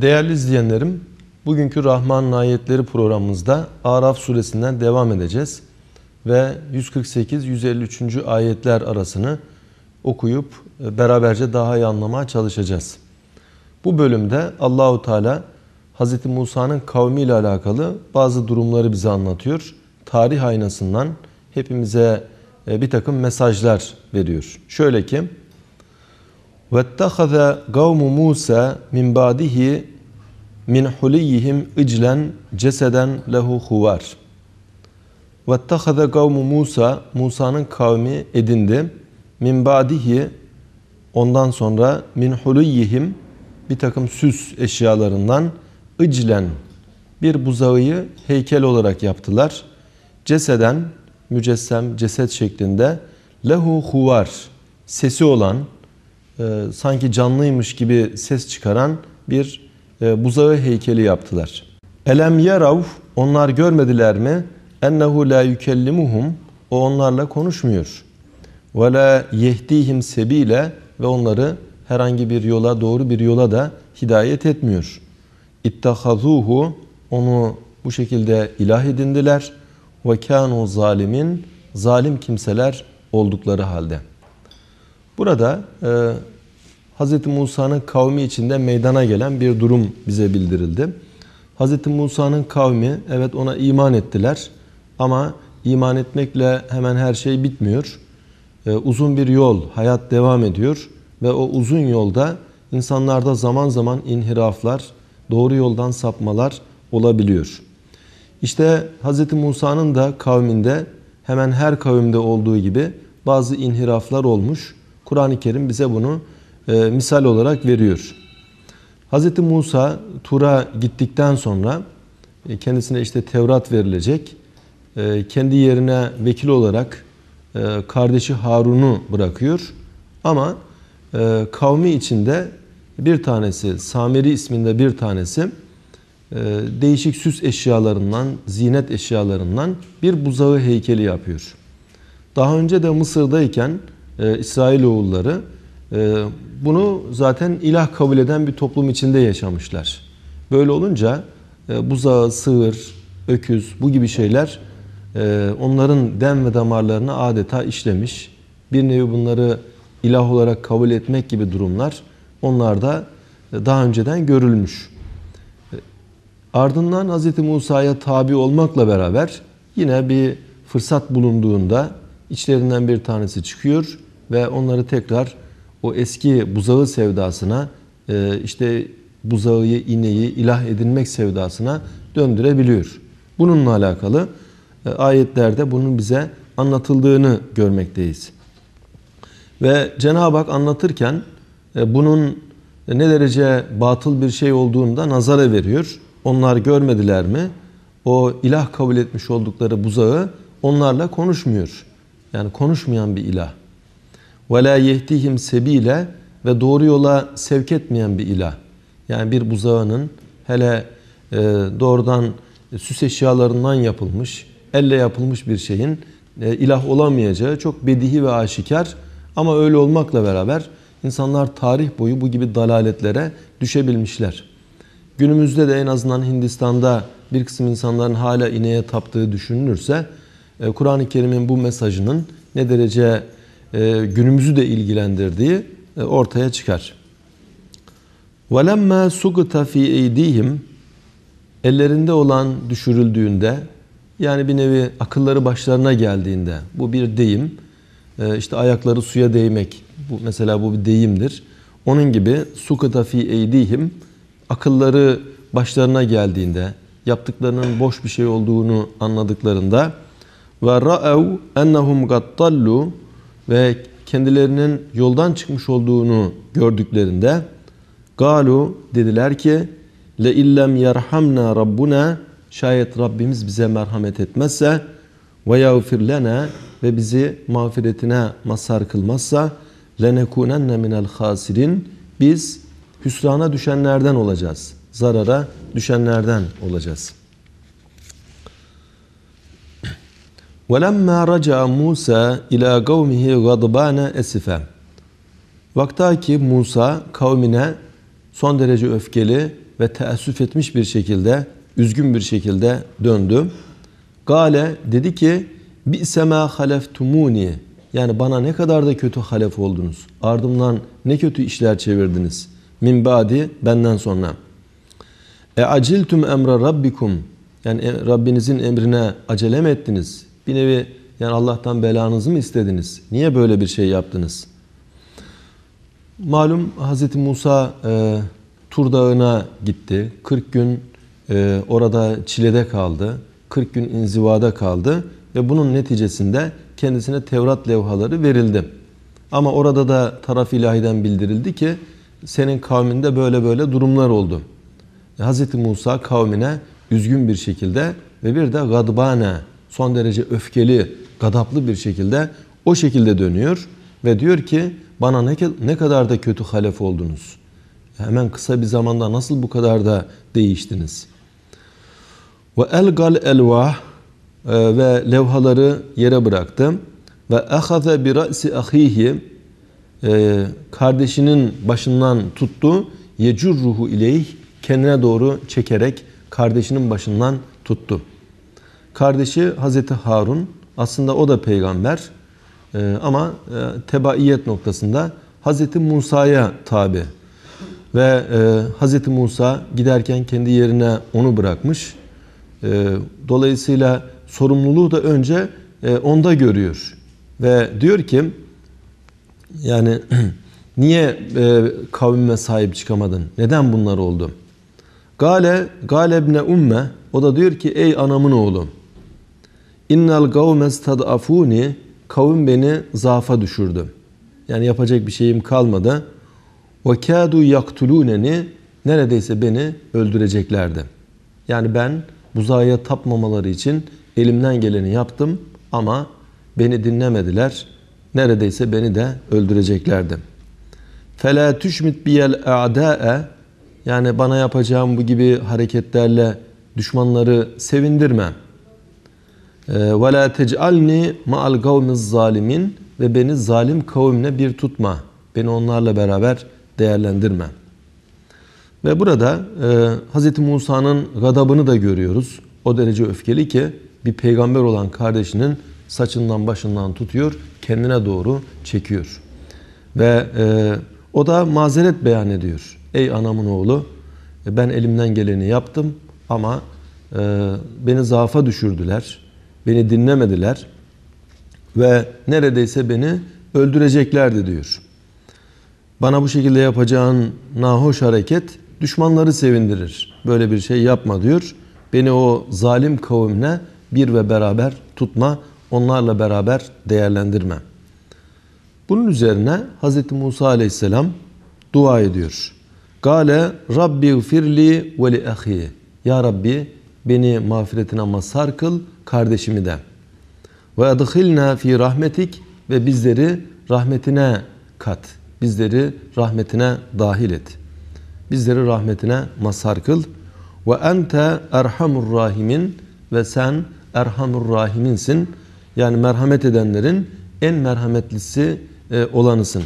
Değerli izleyenlerim, bugünkü Rahman ayetleri programımızda Araf suresinden devam edeceğiz. Ve 148-153. ayetler arasını okuyup e, beraberce daha iyi anlamaya çalışacağız. Bu bölümde Allahu Teala Hz. Musa'nın kavmiyle alakalı bazı durumları bize anlatıyor. Tarih aynasından hepimize e, bir takım mesajlar veriyor. Şöyle ki وَاتَّخَذَ قَوْمُ مُوسَى مِنْ بَعْدِهِ min huliyihim iclen ceseden lehu huvar. Vettehade kavmu Musa, Musa'nın kavmi edindi. Min ba'dihi, ondan sonra min huliyihim, bir takım süs eşyalarından iclen, bir buzağıyı heykel olarak yaptılar. Ceseden, mücessem, ceset şeklinde lehu huvar, sesi olan, e, sanki canlıymış gibi ses çıkaran bir e, buzağı heykeli yaptılar. Elem yerav onlar görmediler mi? Ennehu la yükellimuhum o onlarla konuşmuyor. Ve la yehdihim sebile ve onları herhangi bir yola doğru bir yola da hidayet etmiyor. İttahazuhu onu bu şekilde ilah edindiler ve kanu zalimin zalim kimseler oldukları halde. Burada e, Hz. Musa'nın kavmi içinde meydana gelen bir durum bize bildirildi. Hz. Musa'nın kavmi evet ona iman ettiler ama iman etmekle hemen her şey bitmiyor. Ee, uzun bir yol, hayat devam ediyor ve o uzun yolda insanlarda zaman zaman inhiraflar, doğru yoldan sapmalar olabiliyor. İşte Hz. Musa'nın da kavminde hemen her kavimde olduğu gibi bazı inhiraflar olmuş. Kur'an-ı Kerim bize bunu e, misal olarak veriyor. Hz. Musa Tur'a gittikten sonra e, kendisine işte Tevrat verilecek. E, kendi yerine vekil olarak e, kardeşi Harun'u bırakıyor. Ama e, kavmi içinde bir tanesi, Samiri isminde bir tanesi e, değişik süs eşyalarından, zinet eşyalarından bir buzağı heykeli yapıyor. Daha önce de Mısır'dayken e, İsrailoğulları e, bunu zaten ilah kabul eden bir toplum içinde yaşamışlar. Böyle olunca e, buzağı, sığır, öküz bu gibi şeyler e, onların den ve damarlarına adeta işlemiş. Bir nevi bunları ilah olarak kabul etmek gibi durumlar onlarda e, daha önceden görülmüş. E, ardından Hz. Musa'ya tabi olmakla beraber yine bir fırsat bulunduğunda içlerinden bir tanesi çıkıyor ve onları tekrar o eski buzağı sevdasına e, işte buzağı, ineği ilah edinmek sevdasına döndürebiliyor. Bununla alakalı e, ayetlerde bunun bize anlatıldığını görmekteyiz. Ve Cenab-ı Hak anlatırken e, bunun ne derece batıl bir şey olduğunu da nazara veriyor. Onlar görmediler mi? O ilah kabul etmiş oldukları buzağı onlarla konuşmuyor. Yani konuşmayan bir ilah ve la yehdihim sebile ve doğru yola sevk etmeyen bir ilah. Yani bir buzağının hele e, doğrudan süs eşyalarından yapılmış, elle yapılmış bir şeyin e, ilah olamayacağı çok bedihi ve aşikar. Ama öyle olmakla beraber insanlar tarih boyu bu gibi dalaletlere düşebilmişler. Günümüzde de en azından Hindistan'da bir kısım insanların hala ineğe taptığı düşünülürse e, Kur'an-ı Kerim'in bu mesajının ne derece günümüzü de ilgilendirdiği e, ortaya çıkar. وَلَمَّا سُقْتَ ف۪ي اَيْد۪يهِمْ Ellerinde olan düşürüldüğünde yani bir nevi akılları başlarına geldiğinde bu bir deyim. E, işte ayakları suya değmek bu mesela bu bir deyimdir. Onun gibi sukata fi eydihim akılları başlarına geldiğinde yaptıklarının boş bir şey olduğunu anladıklarında ve ra'ev ennehum gattallu ve kendilerinin yoldan çıkmış olduğunu gördüklerinde galu dediler ki le illem yerhamna rabbuna şayet Rabbimiz bize merhamet etmezse ve yağfir lena ve bizi mağfiretine mazhar kılmazsa lenekunenne minel hasirin biz hüsrana düşenlerden olacağız. Zarara düşenlerden olacağız. وَلَمَّا رَجَعَ مُوسَى اِلَى قَوْمِهِ غَضْبَانَ اَسِفًا Vakta ki Musa kavmine son derece öfkeli ve teessüf etmiş bir şekilde, üzgün bir şekilde döndü. Gale dedi ki bi sema haleftumuni yani bana ne kadar da kötü halef oldunuz. Ardımdan ne kötü işler çevirdiniz. Min badi benden sonra. E aciltum emre rabbikum yani e, Rabbinizin emrine acele mi ettiniz? Bir nevi yani Allah'tan belanızı mı istediniz? Niye böyle bir şey yaptınız? Malum Hz. Musa e, Tur Dağı'na gitti. 40 gün e, orada çilede kaldı. 40 gün inzivada kaldı ve bunun neticesinde kendisine Tevrat levhaları verildi. Ama orada da taraf ilahiden bildirildi ki senin kavminde böyle böyle durumlar oldu. Hz. Musa kavmine üzgün bir şekilde ve bir de gadbane son derece öfkeli, gadaplı bir şekilde o şekilde dönüyor ve diyor ki bana ne, ne kadar da kötü halef oldunuz. Hemen kısa bir zamanda nasıl bu kadar da değiştiniz? Ve elgal elvah e, ve levhaları yere bıraktı ve ahaze bi ra'si ahihi e, kardeşinin başından tuttu yecurruhu ileyh kendine doğru çekerek kardeşinin başından tuttu. Kardeşi Hazreti Harun aslında o da peygamber e, ama e, tebaiyet noktasında Hazreti Musa'ya tabi. Ve e, Hazreti Musa giderken kendi yerine onu bırakmış. E, dolayısıyla sorumluluğu da önce onda görüyor. Ve diyor ki yani niye e, kavmime sahip çıkamadın? Neden bunlar oldu? Gale, galebne umme o da diyor ki ey anamın oğlu İnnel gavmez tadafuni kavim beni zafa düşürdü. Yani yapacak bir şeyim kalmadı. Ve kâdu yaktulûneni neredeyse beni öldüreceklerdi. Yani ben buzağıya tapmamaları için elimden geleni yaptım ama beni dinlemediler. Neredeyse beni de öldüreceklerdi. Fela tüşmit biyel a'da'e yani bana yapacağım bu gibi hareketlerle düşmanları sevindirme.'' Ee, ve la tec'alni ma'al kavmiz zalimin ve beni zalim kavimle bir tutma. Beni onlarla beraber değerlendirme. Ve burada e, Hz. Musa'nın gadabını da görüyoruz. O derece öfkeli ki bir peygamber olan kardeşinin saçından başından tutuyor, kendine doğru çekiyor. Ve e, o da mazeret beyan ediyor. Ey anamın oğlu e, ben elimden geleni yaptım ama e, beni zaafa düşürdüler Beni dinlemediler ve neredeyse beni öldüreceklerdi diyor. Bana bu şekilde yapacağın nahoş hareket düşmanları sevindirir. Böyle bir şey yapma diyor. Beni o zalim kavimle bir ve beraber tutma, onlarla beraber değerlendirme. Bunun üzerine Hz. Musa aleyhisselam dua ediyor. Gale Rabbi firli ve li ahi. Ya Rabbi beni mağfiretine mazhar kıl, kardeşimi de. Ve adkhilna fi rahmetik ve bizleri rahmetine kat. Bizleri rahmetine dahil et. Bizleri rahmetine mazhar kıl. Ve ente erhamur rahimin ve sen erhamur rahiminsin. Yani merhamet edenlerin en merhametlisi e, olanısın.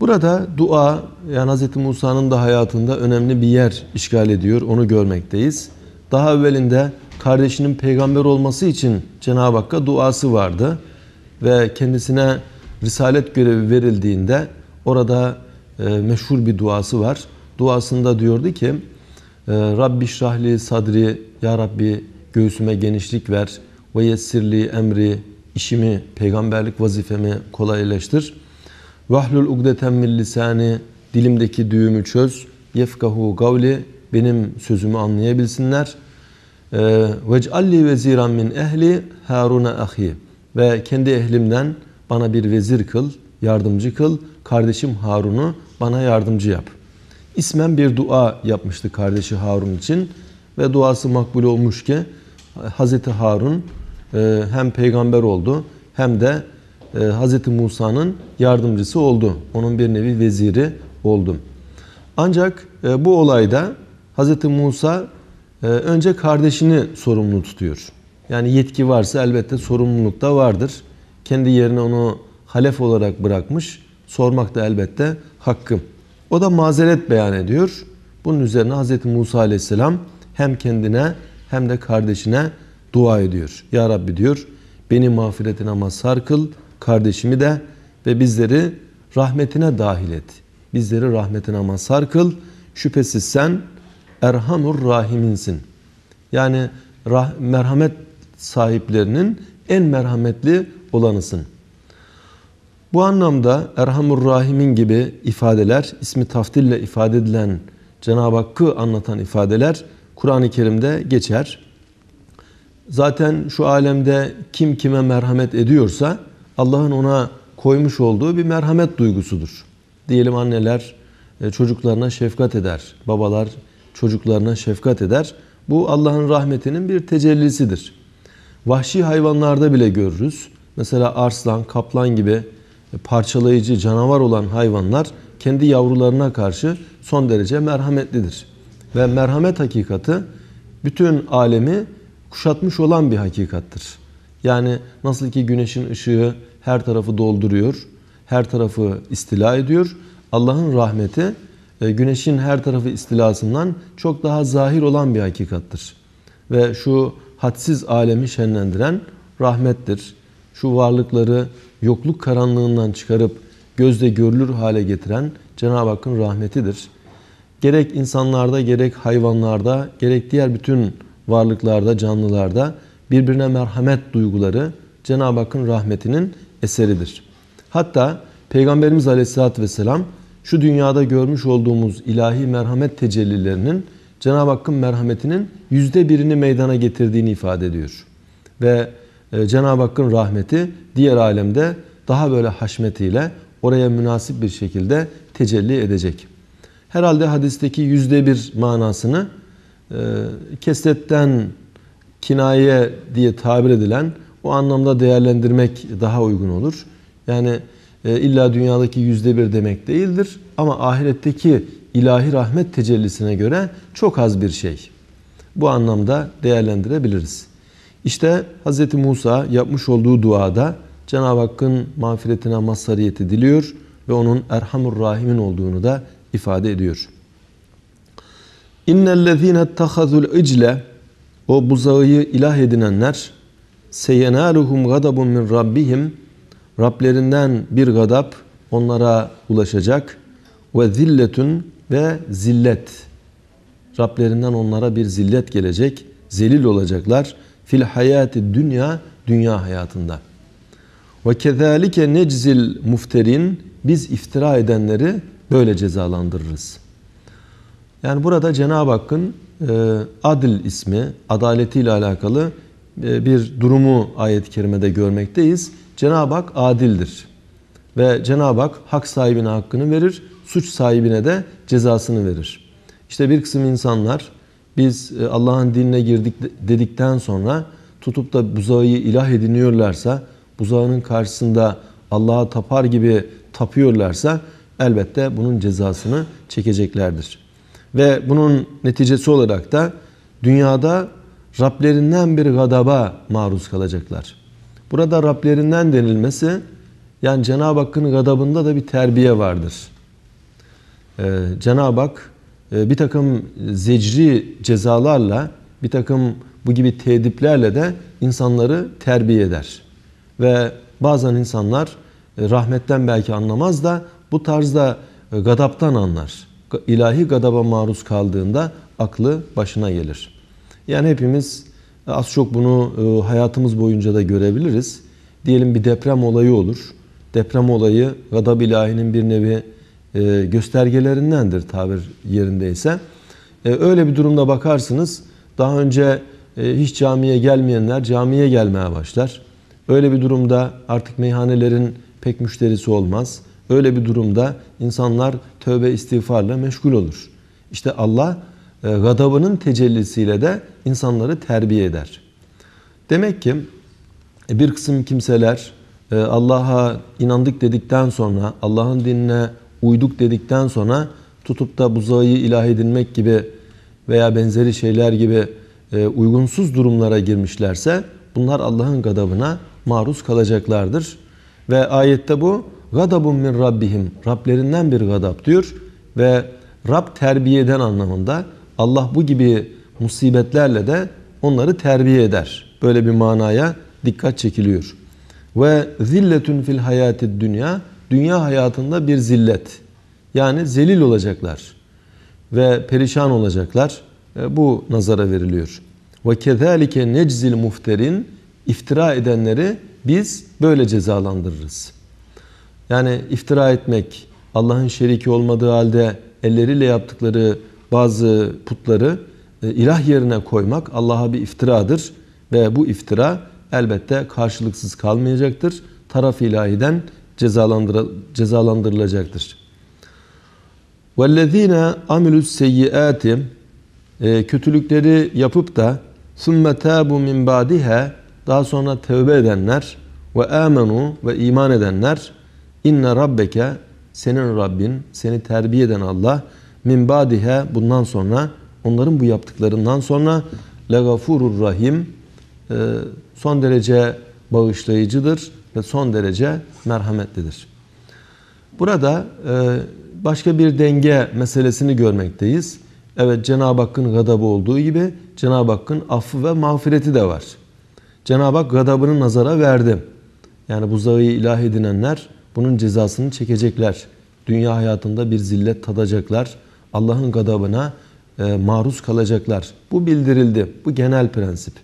Burada dua yani Hz. Musa'nın da hayatında önemli bir yer işgal ediyor. Onu görmekteyiz. Daha evvelinde kardeşinin peygamber olması için Cenab-ı Hakk'a duası vardı. Ve kendisine risalet görevi verildiğinde orada e, meşhur bir duası var. Duasında diyordu ki e, Rabbi şrahli sadri Ya Rabbi göğsüme genişlik ver ve yessirli emri işimi, peygamberlik vazifemi kolaylaştır. Vahlul ugdeten min lisani dilimdeki düğümü çöz. Yefkahu gavli benim sözümü anlayabilsinler. Ee, Vec'alli veziran min ehli Harun'a ahi ve kendi ehlimden bana bir vezir kıl, yardımcı kıl. Kardeşim Harun'u bana yardımcı yap. İsmen bir dua yapmıştı kardeşi Harun için ve duası makbul olmuş ki Hazreti Harun e, hem peygamber oldu hem de e, Hz. Musa'nın yardımcısı oldu. Onun bir nevi veziri oldu. Ancak e, bu olayda Hz. Musa önce kardeşini sorumlu tutuyor. Yani yetki varsa elbette sorumluluk da vardır. Kendi yerine onu halef olarak bırakmış. Sormak da elbette hakkım. O da mazeret beyan ediyor. Bunun üzerine Hz. Musa aleyhisselam hem kendine hem de kardeşine dua ediyor. Ya Rabbi diyor beni mağfiretine mazhar kıl, kardeşimi de ve bizleri rahmetine dahil et. Bizleri rahmetine mazhar kıl. Şüphesiz sen Erhamur Rahiminsin. Yani rah merhamet sahiplerinin en merhametli olanısın. Bu anlamda Erhamur Rahimin gibi ifadeler, ismi taftille ifade edilen Cenab-ı Hakk'ı anlatan ifadeler Kur'an-ı Kerim'de geçer. Zaten şu alemde kim kime merhamet ediyorsa Allah'ın ona koymuş olduğu bir merhamet duygusudur. Diyelim anneler e, çocuklarına şefkat eder, babalar çocuklarına şefkat eder. Bu Allah'ın rahmetinin bir tecellisidir. Vahşi hayvanlarda bile görürüz. Mesela arslan, kaplan gibi parçalayıcı canavar olan hayvanlar kendi yavrularına karşı son derece merhametlidir. Ve merhamet hakikati bütün alemi kuşatmış olan bir hakikattır. Yani nasıl ki güneşin ışığı her tarafı dolduruyor, her tarafı istila ediyor. Allah'ın rahmeti e, güneşin her tarafı istilasından çok daha zahir olan bir hakikattır. Ve şu hadsiz alemi şenlendiren rahmettir. Şu varlıkları yokluk karanlığından çıkarıp gözde görülür hale getiren Cenab-ı Hakk'ın rahmetidir. Gerek insanlarda, gerek hayvanlarda, gerek diğer bütün varlıklarda, canlılarda birbirine merhamet duyguları Cenab-ı Hakk'ın rahmetinin eseridir. Hatta Peygamberimiz Aleyhisselatü Vesselam şu dünyada görmüş olduğumuz ilahi merhamet tecellilerinin Cenab-ı Hakk'ın merhametinin yüzde birini meydana getirdiğini ifade ediyor. Ve e, Cenab-ı Hakk'ın rahmeti diğer alemde daha böyle haşmetiyle oraya münasip bir şekilde tecelli edecek. Herhalde hadisteki yüzde bir manasını e, kesretten kinaye diye tabir edilen o anlamda değerlendirmek daha uygun olur. Yani e, illa dünyadaki yüzde bir demek değildir ama ahiretteki ilahi rahmet tecellisine göre çok az bir şey. Bu anlamda değerlendirebiliriz. İşte Hz. Musa yapmış olduğu duada Cenab-ı Hakk'ın mağfiretine mazhariyeti diliyor ve onun Erhamur Rahimin olduğunu da ifade ediyor. İnnellezîne ettehazul icle o buzağıyı ilah edinenler seyenaluhum gadabun min rabbihim Rablerinden bir gadap onlara ulaşacak ve zilletun ve zillet Rablerinden onlara bir zillet gelecek zelil olacaklar fil hayati dünya dünya hayatında. Ve kezalike neczil mufterin biz iftira edenleri böyle cezalandırırız. Yani burada Cenab-ı Hakk'ın adil ismi, adaletiyle alakalı e, bir durumu ayet-i kerimede görmekteyiz. Cenab-ı Hak adildir. Ve Cenab-ı Hak hak sahibine hakkını verir, suç sahibine de cezasını verir. İşte bir kısım insanlar biz e, Allah'ın dinine girdik dedikten sonra tutup da buzağıyı ilah ediniyorlarsa, buzağının karşısında Allah'a tapar gibi tapıyorlarsa elbette bunun cezasını çekeceklerdir. Ve bunun neticesi olarak da dünyada Rablerinden bir gadaba maruz kalacaklar. Burada Rablerinden denilmesi yani Cenab-ı Hakk'ın gadabında da bir terbiye vardır. Ee, Cenab-ı Hak e, bir takım zecri cezalarla, bir takım bu gibi tediplerle de insanları terbiye eder. Ve bazen insanlar e, rahmetten belki anlamaz da bu tarzda e, gadaptan anlar. İlahi gadaba maruz kaldığında aklı başına gelir. Yani hepimiz az çok bunu hayatımız boyunca da görebiliriz. Diyelim bir deprem olayı olur. Deprem olayı gadab ilahinin bir nevi e, göstergelerindendir tabir yerindeyse. E, öyle bir durumda bakarsınız daha önce e, hiç camiye gelmeyenler camiye gelmeye başlar. Öyle bir durumda artık meyhanelerin pek müşterisi olmaz. Öyle bir durumda insanlar tövbe istiğfarla meşgul olur. İşte Allah gadabının tecellisiyle de insanları terbiye eder. Demek ki bir kısım kimseler Allah'a inandık dedikten sonra Allah'ın dinine uyduk dedikten sonra tutup da buzağıyı ilah edinmek gibi veya benzeri şeyler gibi e, uygunsuz durumlara girmişlerse bunlar Allah'ın gadabına maruz kalacaklardır. Ve ayette bu gadabun min rabbihim Rablerinden bir gadap diyor ve Rab terbiye eden anlamında. Allah bu gibi musibetlerle de onları terbiye eder. Böyle bir manaya dikkat çekiliyor. Ve zilletun fil hayatid dünya dünya hayatında bir zillet. Yani zelil olacaklar ve perişan olacaklar. E, Bu nazara veriliyor. Ve kezalike neczil mufterin iftira edenleri biz böyle cezalandırırız. Yani iftira etmek, Allah'ın şeriki olmadığı halde elleriyle yaptıkları bazı putları e, ilah yerine koymak Allah'a bir iftiradır ve bu iftira elbette karşılıksız kalmayacaktır. Taraf ilahiden cezalandır cezalandırılacaktır. وَالَّذ۪ينَ عَمِلُوا السَّيِّئَاتِ e, Kötülükleri yapıp da ثُمَّ تَابُوا مِنْ بَعْدِهَا Daha sonra tövbe edenler ve amenu ve iman edenler inne rabbeke senin Rabbin seni terbiye eden Allah min badihe bundan sonra onların bu yaptıklarından sonra legafurur rahim e, son derece bağışlayıcıdır ve son derece merhametlidir. Burada e, başka bir denge meselesini görmekteyiz. Evet Cenab-ı Hakk'ın gadabı olduğu gibi Cenab-ı Hakk'ın affı ve mağfireti de var. Cenab-ı Hak gadabını nazara verdi. Yani bu zağı ilah edinenler bunun cezasını çekecekler. Dünya hayatında bir zillet tadacaklar. Allah'ın gadabına e, maruz kalacaklar. Bu bildirildi. Bu genel prensip.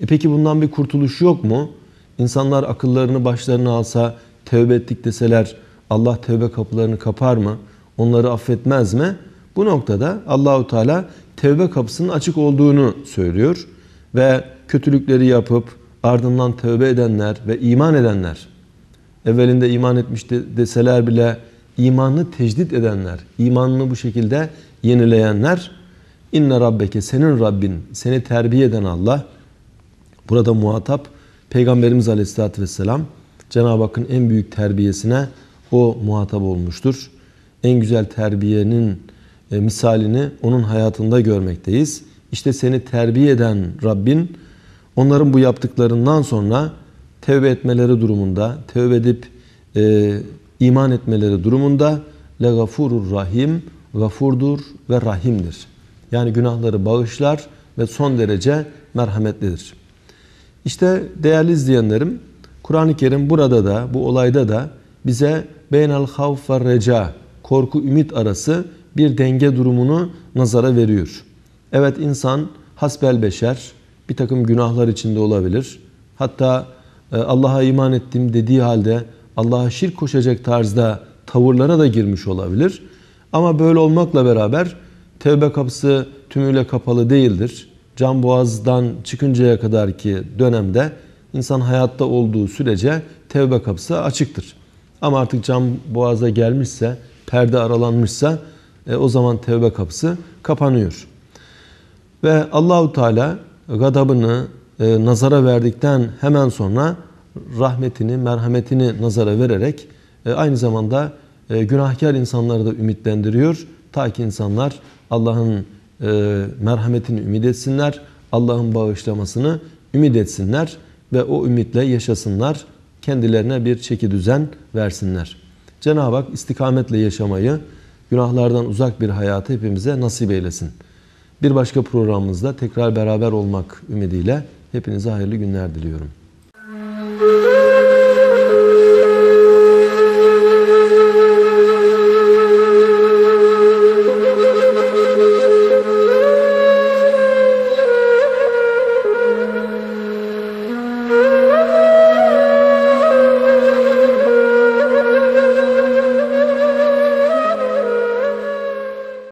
E peki bundan bir kurtuluş yok mu? İnsanlar akıllarını başlarına alsa, tövbe ettik deseler Allah tövbe kapılarını kapar mı? Onları affetmez mi? Bu noktada Allahu Teala tövbe kapısının açık olduğunu söylüyor ve kötülükleri yapıp ardından tövbe edenler ve iman edenler evvelinde iman etmiş deseler bile imanını tecdit edenler, imanını bu şekilde yenileyenler inne rabbeke senin Rabbin seni terbiye eden Allah burada muhatap Peygamberimiz Aleyhisselatü Vesselam Cenab-ı Hakk'ın en büyük terbiyesine o muhatap olmuştur. En güzel terbiyenin e, misalini onun hayatında görmekteyiz. İşte seni terbiye eden Rabbin onların bu yaptıklarından sonra tevbe etmeleri durumunda, tevbe edip e, iman etmeleri durumunda le gafurur rahim, gafurdur ve rahimdir. Yani günahları bağışlar ve son derece merhametlidir. İşte değerli izleyenlerim, Kur'an-ı Kerim burada da, bu olayda da bize beynel havf ve reca, korku ümit arası bir denge durumunu nazara veriyor. Evet insan hasbel beşer, bir takım günahlar içinde olabilir. Hatta Allah'a iman ettim dediği halde Allah'a şirk koşacak tarzda tavırlara da girmiş olabilir. Ama böyle olmakla beraber tevbe kapısı tümüyle kapalı değildir. Can boğazdan çıkıncaya kadar ki dönemde insan hayatta olduğu sürece tevbe kapısı açıktır. Ama artık can boğaza gelmişse, perde aralanmışsa e, o zaman tevbe kapısı kapanıyor. Ve Allahu Teala gadabını e, nazara verdikten hemen sonra rahmetini, merhametini nazara vererek e, aynı zamanda e, günahkar insanları da ümitlendiriyor. Ta ki insanlar Allah'ın merhametini ümit etsinler, Allah'ın bağışlamasını ümit etsinler ve o ümitle yaşasınlar, kendilerine bir çeki düzen versinler. Cenab-ı Hak istikametle yaşamayı, günahlardan uzak bir hayatı hepimize nasip eylesin. Bir başka programımızda tekrar beraber olmak ümidiyle hepinize hayırlı günler diliyorum.